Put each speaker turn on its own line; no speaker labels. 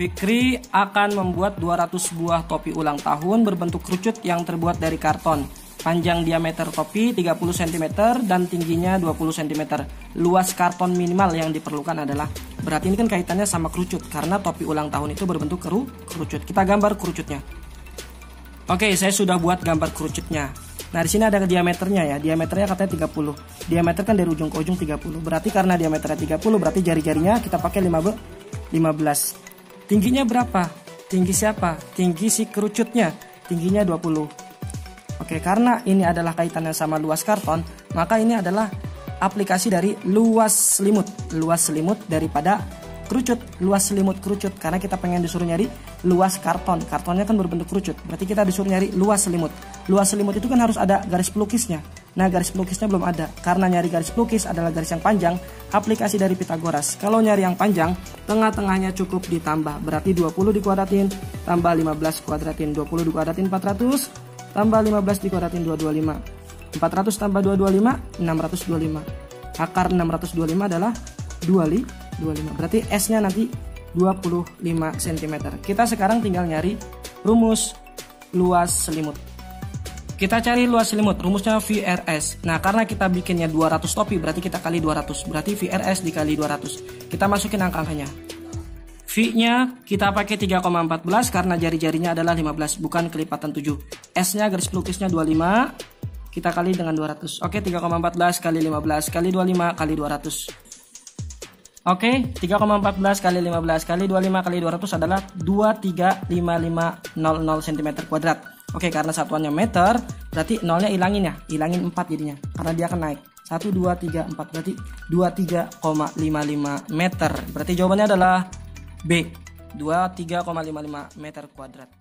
Fikri akan membuat 200 buah topi ulang tahun berbentuk kerucut yang terbuat dari karton. Panjang diameter topi 30 cm dan tingginya 20 cm. Luas karton minimal yang diperlukan adalah berarti ini kan kaitannya sama kerucut karena topi ulang tahun itu berbentuk keru kerucut. Kita gambar kerucutnya. Oke, saya sudah buat gambar kerucutnya. Nah, di sini ada diameternya ya. Diameternya katanya 30. Diameter kan dari ujung ke ujung 30. Berarti karena diameternya 30 berarti jari-jarinya kita pakai 15. Tingginya berapa? Tinggi siapa? Tinggi si kerucutnya. Tingginya 20. Oke, karena ini adalah kaitannya sama luas karton, maka ini adalah aplikasi dari luas selimut. Luas selimut daripada kerucut, luas selimut kerucut karena kita pengen disuruh nyari luas karton. Kartonnya kan berbentuk kerucut. Berarti kita disuruh nyari luas selimut. Luas selimut itu kan harus ada garis pelukisnya. Nah, garis pelukisnya belum ada. Karena nyari garis pelukis adalah garis yang panjang, aplikasi dari Pitagoras. Kalau nyari yang panjang, tengah-tengahnya cukup ditambah. Berarti 20 dikuadratin, tambah 15 kuadratin. 20 dikuadratin 400, tambah 15 dikuadratin 225. 400 tambah 225, 625. Akar 625 adalah 25. 25. Berarti S-nya nanti 25 cm. Kita sekarang tinggal nyari rumus luas selimut. Kita cari luas selimut, rumusnya VRS. Nah, karena kita bikinnya 200 topi, berarti kita kali 200. Berarti VRS dikali 200. Kita masukin angka-angkanya. V-nya kita pakai 3,14 karena jari-jarinya adalah 15, bukan kelipatan 7. S-nya garis pelukisnya 25, kita kali dengan 200. Oke, 3,14 kali 15 kali 25 kali 200. Oke, 3,14 kali 15 kali 25 kali 200 adalah 235500 cm kuadrat. Oke, karena satuannya meter, berarti nolnya hilangin ya. Hilangin 4 jadinya. Karena dia akan naik. 1, 2, 3, 4. Berarti 23,55 meter. Berarti jawabannya adalah B. 23,55 meter kuadrat.